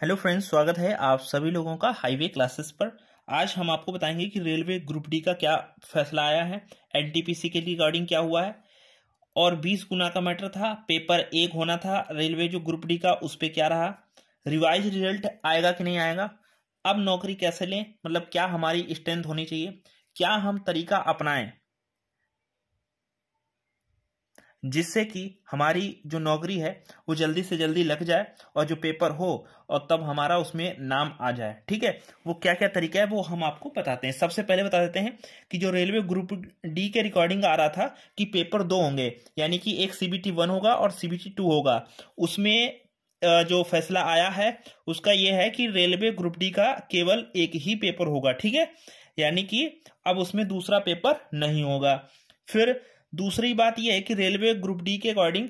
Hello friends, स्वागत है आप सभी लोगों का हाईवे क्लासेस पर। आज हम आपको बताएँगे कि रेलवे ग्रुप डी का क्या फैसला आया है, एनटीपीसी के रिगार्डिंग क्या हुआ है, और 20 गुना का मैटर था, पेपर एक होना था, रेलवे जो ग्रुप डी का उस पर क्या रहा, रिवाइज रिज़ल्ट आएगा कि नहीं आएगा, अब नौकरी कैसे लें मतलब क्या हमारी स्ट्रेंथ होनी चाहिए, क्या हम तरीका अपनाएँ जिससे कि हमारी जो नौकरी है, वो जल्दी से जल्दी लग जाए और जो पेपर हो और तब हमारा उसमें नाम आ जाए। ठीक है? वो क्या क्या तरीका है, वो हम आपको बताते हैं। सबसे पहले बता देते हैं कि जो रेलवे ग्रुप डी के रिकॉर्डिंग आ रहा था कि पेपर दो होंगे, यानी कि एक सीबीटी वन होगा और सीबीटी टू होगा। उसमें जो फैसला आया है, उसका यह है कि रेलवे ग्रुप डी का केवल एक ही पेपर होगा। ठीक है? यानी कि अब उसमें दूसरा पेपर नहीं होगा। फिर दूसरी बात यह है कि रेलवे ग्रुप डी के अकॉर्डिंग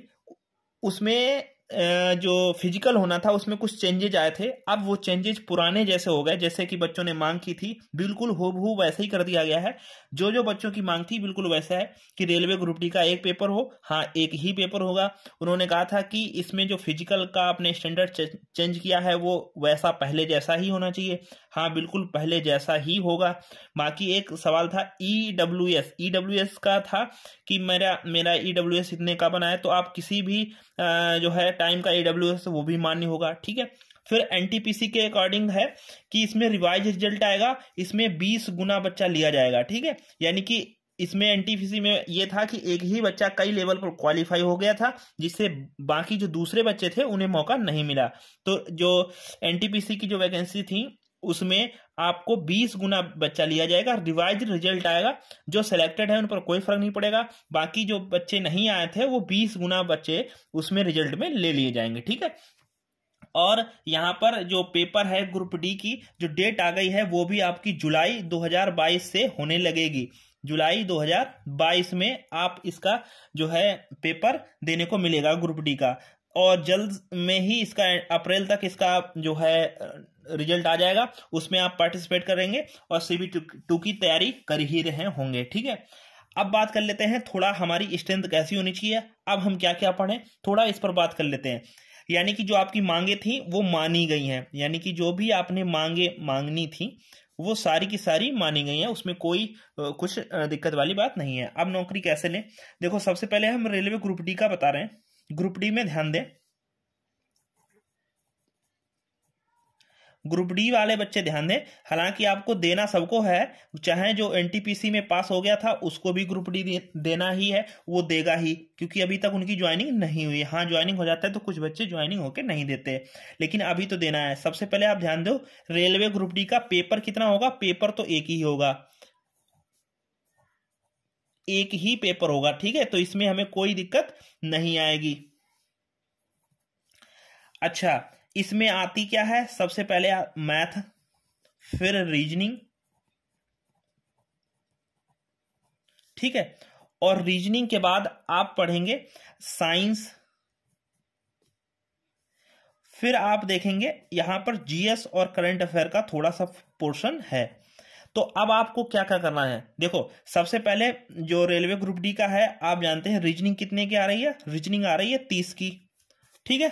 उसमें जो फ़िज़िकल होना था, उसमें कुछ चेंजेज आए थे। अब वो चेंजेज पुराने जैसे हो गए, जैसे कि बच्चों ने मांग की थी। बिल्कुल हो बहू वैसे ही कर दिया गया है। जो जो बच्चों की मांग थी, बिल्कुल वैसा है कि रेलवे ग्रुप डी का एक पेपर हो। हाँ एक ही पेपर होगा। उन्होंने कहा था कि इसमें जो फ़िज़िकल का अपने स्टैंडर्ड चेंज किया है, वो वैसा पहले जैसा ही होना चाहिए। हाँ बिल्कुल पहले जैसा ही होगा। बाकी एक सवाल था E W S E W S का था कि मेरा मेरा ई डब्ल्यू एस इतने का बनाए तो आप किसी भी जो है टाइम का ए डब्ल्यू एस वो भी मान्य होगा, ठीक है? फिर एनटीपीसी के अकॉर्डिंग है कि इसमें रिवाइज रिज़ल्ट आएगा, इसमें 20 गुना बच्चा लिया जाएगा, ठीक है? यानी कि इसमें एनटीपीसी में ये था कि एक ही बच्चा कई लेवल पर क्वालिफाई हो गया था, जिससे बाकी जो दूसरे बच्चे थे, उन्हें मौका नहीं मिला। तो जो एनटीपीसी की जो वैकेंसी थी उसमें आपको 20 गुना बच्चा लिया जाएगा रिवाइज रिज़ल्ट आएगा, जो सिलेक्टेड है उन पर कोई फ़र्क नहीं पड़ेगा, बाकी जो बच्चे नहीं आए थे, वो 20 गुना बच्चे उसमें रिज़ल्ट में ले लिए जाएँगे, ठीक है? और यहाँ पर जो पेपर है ग्रुप डी की, जो डेट आ गई है, वो भी आपकी जुलाई 2022 से होने लगेगी। जुलाई 2022 में आप इसका जो है पेपर देने को मिलेगा ग्रुप डी का। और जल्द में ही इसका, अप्रैल तक इसका जो है रिज़ल्ट आ जाएगा, उसमें आप पार्टिसिपेट करेंगे और सीबी टू की तैयारी कर ही रहे होंगे, ठीक है? अब बात कर लेते हैं, थोड़ा हमारी स्ट्रेंथ कैसी होनी चाहिए, अब हम क्या क्या पढ़ें, थोड़ा इस पर बात कर लेते हैं। यानी कि जो आपकी मांगे थी, वो मानी गई हैं, यानी कि जो भी आपने मांगे, मांगनी थी, वो सारी की सारी मानी गई हैं, उसमें कोई कुछ दिक्कत वाली बात नहीं है। अब नौकरी कैसे लें? देखो, सबसे पहले हम रेलवे ग्रुप डी का बता रहे हैं। ग्रुप डी में ध्यान दें ग्रुप डी वाले बच्चे, ध्यान दें, हालाँकि आपको देना सबको है, चाहे जो एनटीपीसी में पास हो गया था, उसको भी ग्रुप डी देना ही है, वो देगा ही, क्योंकि अभी तक उनकी ज्वाइनिंग नहीं हुई। हाँ ज्वाइनिंग हो जाता है तो कुछ बच्चे ज्वाइनिंग होकर नहीं देते लेकिन अभी तो देना है। सबसे पहले आप ध्यान दो, रेलवे ग्रुप डी का पेपर कितना होगा? पेपर तो एक ही होगा। एक ही पेपर होगा, ठीक है? तो इसमें हमें कोई दिक्कत नहीं आएगी। अच्छा इसमें आती क्या है? सबसे पहले मैथ फिर रीजनिंग ठीक है? और रीजनिंग के बाद आप पढ़ेंगे साइंस फिर आप देखेंगे यहाँ पर जीएस और करंट अफेयर का थोड़ा सा पोर्शन है। तो अब आपको क्या क्या करना है? देखो, सबसे पहले जो रेलवे ग्रुप डी का है, आप जानते हैं रीजनिंग कितने की आ रही है? रीजनिंग आ रही है तीस की। ठीक है?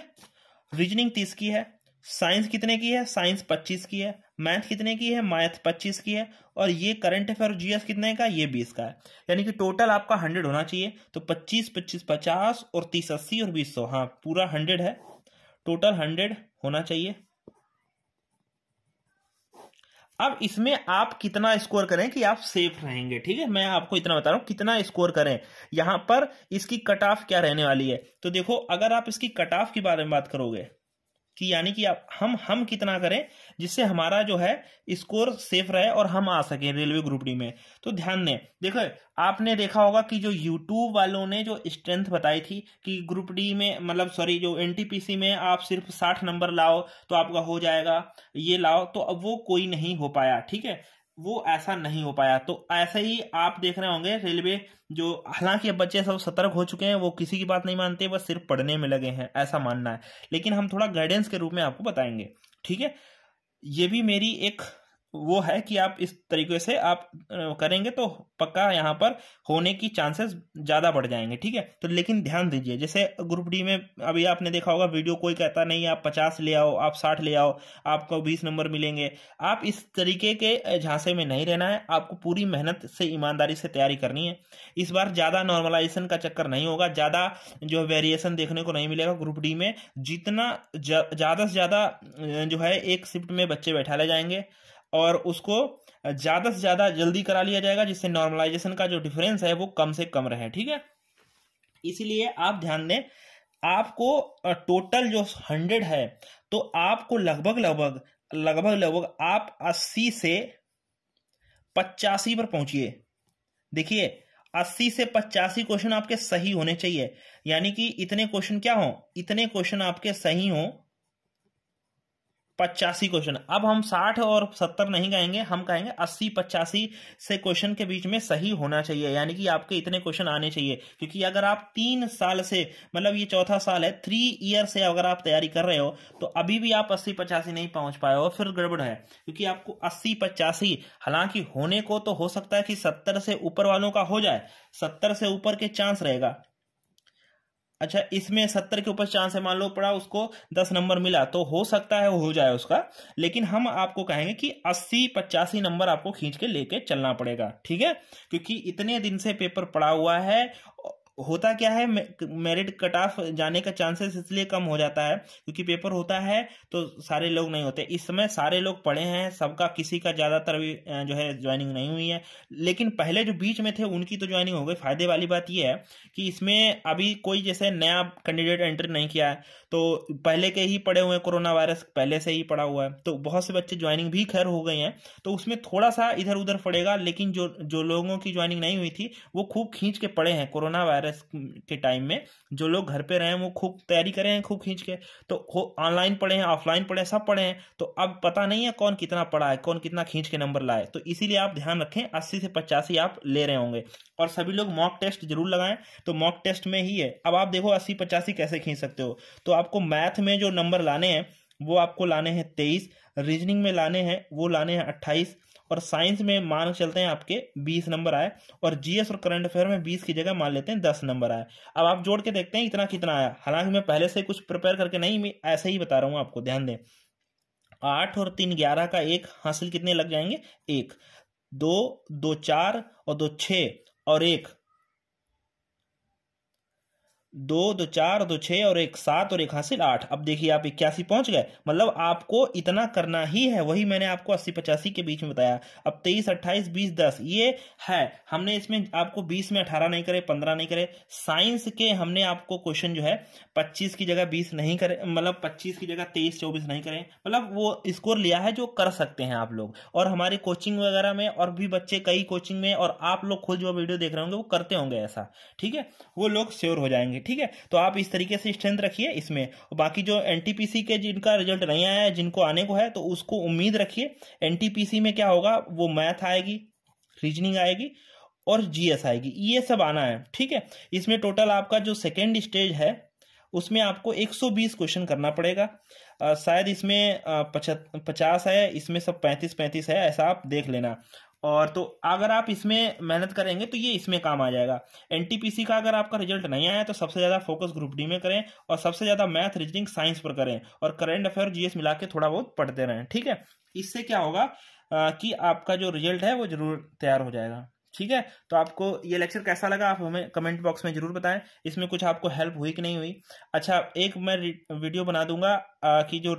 रीजनिंग तीस की है। साइंस कितने की है? साइंस पच्चीस की है। मैथ कितने की है? मैथ पच्चीस की है। और ये करंट अफेयर जीएस कितने का? ये बीस का है। यानी कि टोटल आपका हंड्रेड होना चाहिए। तो पच्चीस पच्चीस, पचास और तीस, अस्सी और बीस, सौ। हाँ पूरा हंड्रेड है। टोटल हंड्रेड होना चाहिए। अब इसमें आप कितना स्कोर करें कि आप सेफ़ रहेंगे, ठीक है? मैं आपको इतना बता रहा हूँ, कितना स्कोर करें। यहाँ पर इसकी कट ऑफ़ क्या रहने वाली है? तो देखो, अगर आप इसकी कट ऑफ़ के बारे में बात करोगे कि यानी कि आप, हम हम कितना करें जिससे हमारा जो है स्कोर सेफ़ रहे और हम आ सकें रेलवे ग्रुप डी में। तो ध्यान दें, देखो, आपने देखा होगा कि जो यूट्यूब वालों ने जो स्ट्रेंथ बताई थी कि ग्रुप डी में मतलब सॉरी, जो एनटीपीसी में आप सिर्फ़ साठ नंबर लाओ तो आपका हो जाएगा, ये लाओ तो अब वो कोई नहीं हो पाया, ठीक है? वो ऐसा नहीं हो पाया। तो ऐसे ही आप देख रहे होंगे, रेलवे जो, हालाँकि बच्चे सब सतर्क हो चुके हैं, वो किसी की बात नहीं मानते, बस सिर्फ़ पढ़ने में लगे हैं, ऐसा मानना है। लेकिन हम थोड़ा गाइडेंस के रूप में आपको बताएँगे, ठीक है? ये भी मेरी एक वो है कि आप इस तरीके से आप करेंगे तो पक्का यहाँ पर होने की चांसेस ज़्यादा बढ़ जाएँगे, ठीक है? तो लेकिन ध्यान दीजिए, जैसे ग्रुप डी में अभी आपने देखा होगा वीडियो कोई कहता नहीं आप पचास ले आओ, आप साठ ले आओ, आपको बीस नंबर मिलेंगे। आप इस तरीके के झांसे में नहीं रहना है, आपको पूरी मेहनत से, ईमानदारी से तैयारी करनी है। इस बार ज़्यादा नॉर्मलाइजेशन का चक्कर नहीं होगा, ज़्यादा जो वेरिएशन देखने को नहीं मिलेगा ग्रुप डी में, जितना ज़्यादा से ज़्यादा जो है एक शिफ्ट में बच्चे बैठा ले जाएँगे। और उसको ज़्यादा से ज़्यादा जल्दी करा लिया जाएगा, जिससे नॉर्मलाइजेशन का जो डिफरेंस है वो कम से कम रहे, ठीक है? इसीलिए आप ध्यान दें, आपको टोटल जो हंड्रेड है तो आपको लगभग लगभग लगभग लगभग आप अस्सी से पचासी पर पहुंचिए। देखिए, अस्सी से पचासी क्वेश्चन आपके सही होने चाहिए। यानी कि इतने क्वेश्चन क्या हो? इतने क्वेश्चन आपके सही हो पचासी क्वेश्चन अब हम साठ और सत्तर नहीं कहेंगे, हम कहेंगे अस्सी, पचासी से क्वेश्चन के बीच में सही होना चाहिए, यानी कि आपके इतने क्वेश्चन आने चाहिए। क्योंकि अगर आप तीन साल से मतलब ये चौथा साल है थ्री ईयर से अगर आप तैयारी कर रहे हो तो अभी भी आप अस्सी, पचासी नहीं पहुँच पाए हो, फिर गड़बड़ है। क्योंकि आपको अस्सी, पचासी, हालाँकि होने को तो हो सकता है कि सत्तर से ऊपर वालों का हो जाए, सत्तर से ऊपर के चांस रहेगा। अच्छा इसमें सत्तर के ऊपर चांस है, मान लो पड़ा, उसको दस नंबर मिला तो हो सकता है, हो जाए उसका। लेकिन हम आपको कहेंगे कि अस्सी, पचासी नंबर आपको खींच के लेके चलना पड़ेगा, ठीक है? क्योंकि इतने दिन से पेपर पड़ा हुआ है होता क्या है मेरिट कट ऑफ़ जाने का चांसेस इसलिए कम हो जाता है, क्योंकि पेपर होता है तो सारे लोग नहीं होते। इस समय सारे लोग पढ़े हैं, सबका किसी का ज़्यादातर भी जो है ज्वाइनिंग नहीं हुई है। लेकिन पहले जो बीच में थे, उनकी तो ज्वाइनिंग हो गई। फ़ायदे वाली बात यह है कि इसमें अभी कोई जैसे नया कैंडिडेट एंट्री नहीं किया है। तो पहले के ही पड़े हुए हैं, कोरोना वायरस पहले से ही पड़ा हुआ है। तो बहुत से बच्चे ज्वाइनिंग भी खैर हो गए हैं। तो उसमें थोड़ा सा इधर उधर पड़ेगा, लेकिन जो जो लोगों की ज्वाइनिंग नहीं हुई थी, वो खूब खींच के पड़े हैं, कोरोना वायरस वायरस के टाइम में, जो लोग घर पे रहे हैं, वो खूब तैयारी करे हैं, खूब खींच के। तो ऑनलाइन पढ़े हैं ऑफलाइन पढ़े हैं, सब पढ़े हैं तो अब पता नहीं है कौन कितना पढ़ा है, कौन कितना खींच के नंबर लाए तो इसीलिए आप ध्यान रखें, अस्सी से पचासी आप ले रहे होंगे। और सभी लोग मॉक टेस्ट ज़रूर लगाएँ तो मॉक टेस्ट में ही है। अब आप देखो अस्सी, पचासी कैसे खींच सकते हो। तो आपको मैथ में जो नंबर लाने हैं, वो आपको लाने हैं तेईस रीजनिंग में लाने हैं, वो लाने हैं अट्ठाईस और साइंस में मान चलते हैं आपके बीस नंबर आए, और जीएस और करंट अफेयर में बीस की जगह मान लेते हैं दस नंबर आए। अब आप जोड़ के देखते हैं इतना कितना आया। हालाँकि मैं पहले से कुछ प्रिपेयर करके नहीं, मैं ऐसे ही बता रहा हूँ आपको, ध्यान दें। आठ और तीन ग्यारह का एक, हासिल कितने लग जाएँगे? एक। दो दो चार और दो छ और एक। दो दो चार, दो छः और एक सात और एक हासिल आठ। अब देखिए आप इक्यासी पहुँच गए। मतलब आपको इतना करना ही है, वही मैंने आपको अस्सी पचासी के बीच में बताया। अब तेईस, अट्ठाईस, बीस, दस, ये है। हमने इसमें आपको बीस में अठारह नहीं करे, पंद्रह नहीं करे। साइंस के हमने आपको क्वेश्चन जो है, पच्चीस की जगह बीस नहीं करे मतलब पच्चीस की जगह तेईस, चौबीस नहीं करें। मतलब वो स्कोर लिया है जो कर सकते हैं आप लोग। और हमारी कोचिंग वगैरह में और भी बच्चे कई कोचिंग में और आप लोग खुद जो वीडियो देख रहे होंगे, वो करते होंगे ऐसा। ठीक है? वो लोग श्योर हो जाएँगे। ठीक है? तो आप इस तरीके से स्ट्रेंथ रखिए इसमें। बाकी जो एनटीपीसी के जिनका रिज़ल्ट नहीं आया है, जिनको आने को है तो उसको उम्मीद रखिए एनटीपीसी में क्या होगा, वो मैथ आएगी रीजनिंग आएगी और जीएस आएगी। ये सब आना है, ठीक है? इसमें टोटल आपका जो सेकेंड स्टेज है, उसमें आपको 120 क्वेश्चन करना पड़ेगा। शायद इसमें पचास है, इसमें सब पैंतीस पैंतीस है, ऐसा आप देख लेना। और तो अगर आप इसमें मेहनत करेंगे तो ये इसमें काम आ जाएगा। एनटीपीसी का अगर आपका रिज़ल्ट नहीं आया तो सबसे ज़्यादा फोकस ग्रुप डी में करें और सबसे ज़्यादा मैथ रीजनिंग साइंस पर करें और करेंट अफेयर जीएस मिला के थोड़ा बहुत पढ़ते रहें, ठीक है? इससे क्या होगा कि आपका जो रिज़ल्ट है, वो ज़रूर तैयार हो जाएगा। ठीक है? तो आपको ये लेक्चर कैसा लगा आप हमें कमेंट बॉक्स में ज़रूर बताएँ। इसमें कुछ आपको हेल्प हुई कि नहीं हुई? अच्छा एक मैं वीडियो बना दूँगा आ, कि जो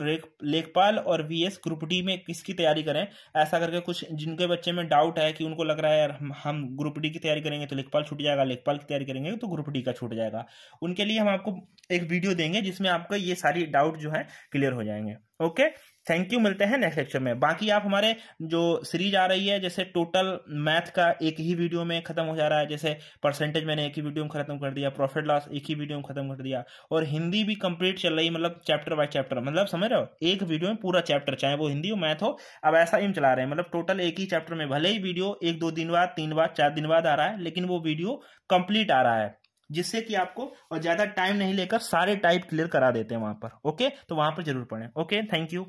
लेखपाल और वीएस ग्रुप डी में किसकी तैयारी करें? ऐसा करके कुछ जिनके बच्चे में डाउट है कि उनको लग रहा है यार हम ग्रुप डी की तैयारी करेंगे तो लेखपाल छूट जाएगा लेखपाल की तैयारी करेंगे तो ग्रुप डी का छूट जाएगा। उनके लिए हम आपको एक वीडियो देंगे जिसमें आपका ये सारी डाउट जो है क्लियर हो जाएँगे। ओके थैंक यू मिलते हैं नेक्स्ट लेक्चर में। बाकी आप हमारे जो सीरीज़ आ रही है, जैसे टोटल मैथ का एक ही वीडियो में खत्म हो जा रहा है, जैसे परसेंटेज मैंने एक ही वीडियो में खत्म कर दिया प्रॉफिट लॉस एक ही वीडियो में खत्म कर दिया, और हिंदी भी कंप्लीट चल रही है मतलब चैप्टर बाय चैप्टर मतलब समझ रहे हो? एक वीडियो में पूरा चैप्टर चाहे वो हिंदी हो मैथ हो, अब ऐसा ही चला रहे हैं। मतलब टोटल एक ही चैप्टर में, भले ही वीडियो एक दो दिन बाद, तीन बाद, चार दिन बाद आ रहा है, लेकिन वो वीडियो कंप्लीट आ रहा है। जिससे कि आपको और ज़्यादा टाइम नहीं लेकर सारे टाइप क्लियर करा देते हैं वहाँ पर। ओके तो वहाँ पर ज़रूर पढ़ें। Okay thank you